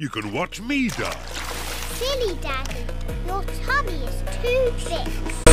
you can watch me die. Silly, Daddy. Your tummy is too big.